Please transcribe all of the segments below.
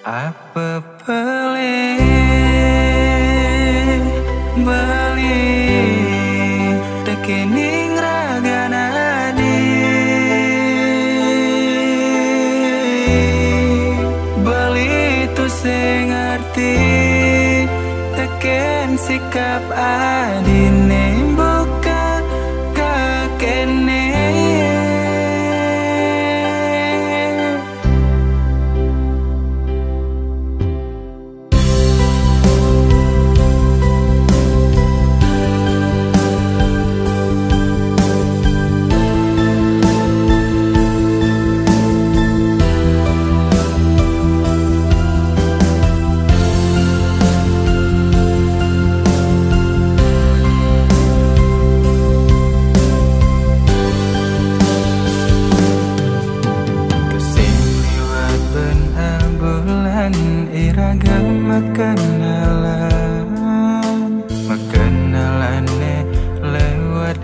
Apa boleh beli Tekening raga nadi Beli tu sing arti Teken sikap adine buka kakene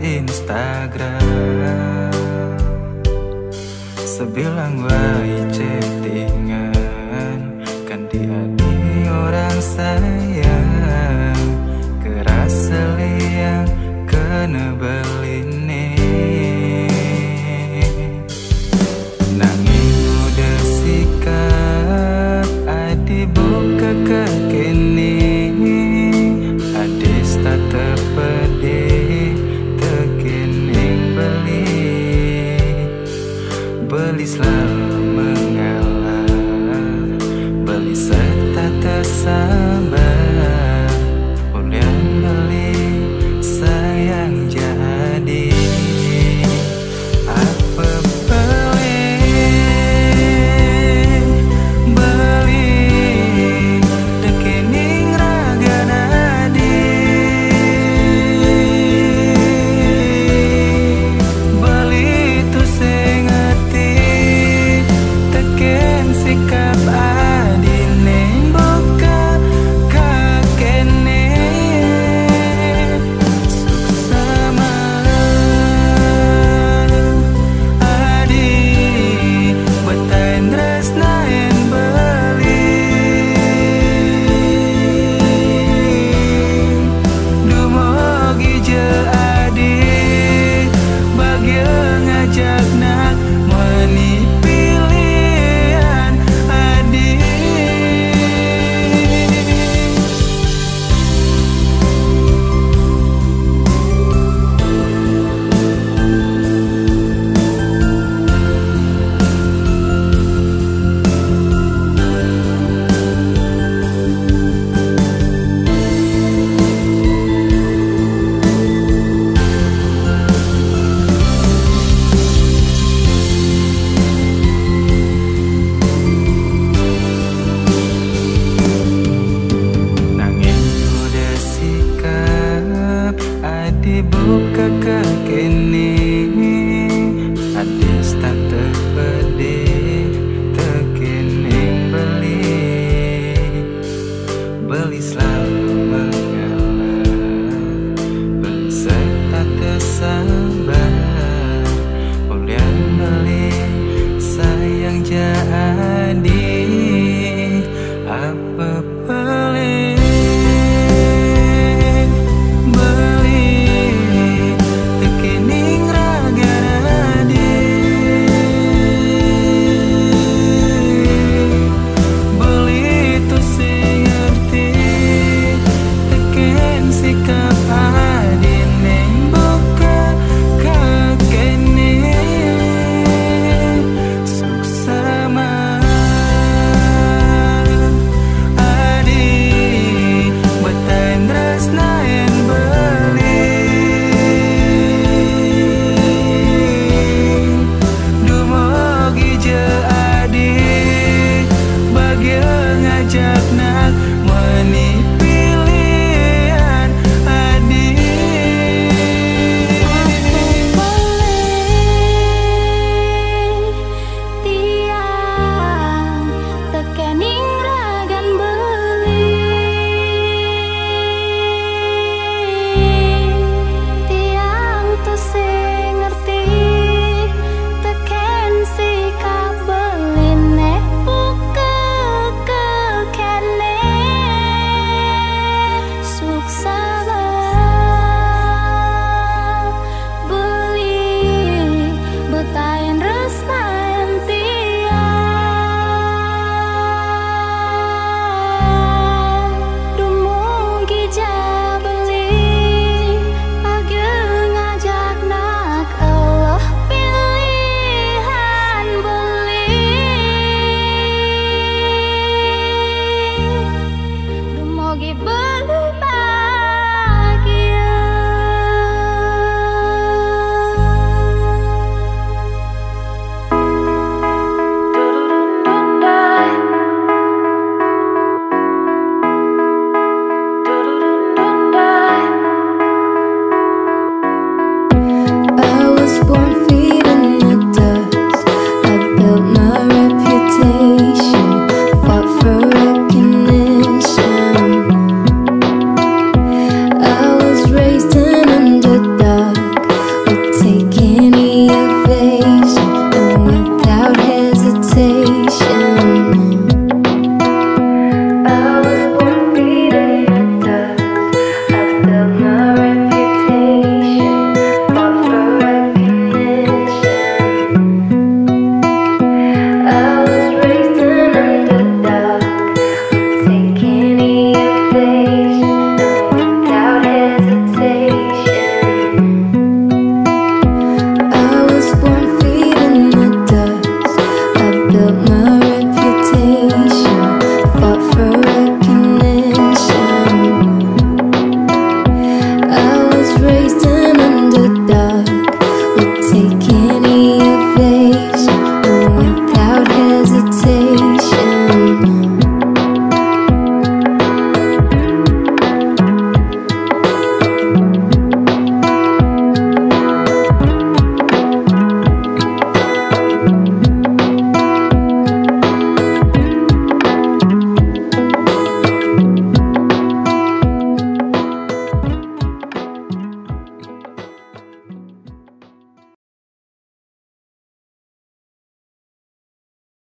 Instagram. Sebilang wae chattingan Kan di orang sayang. Kerasa liang kena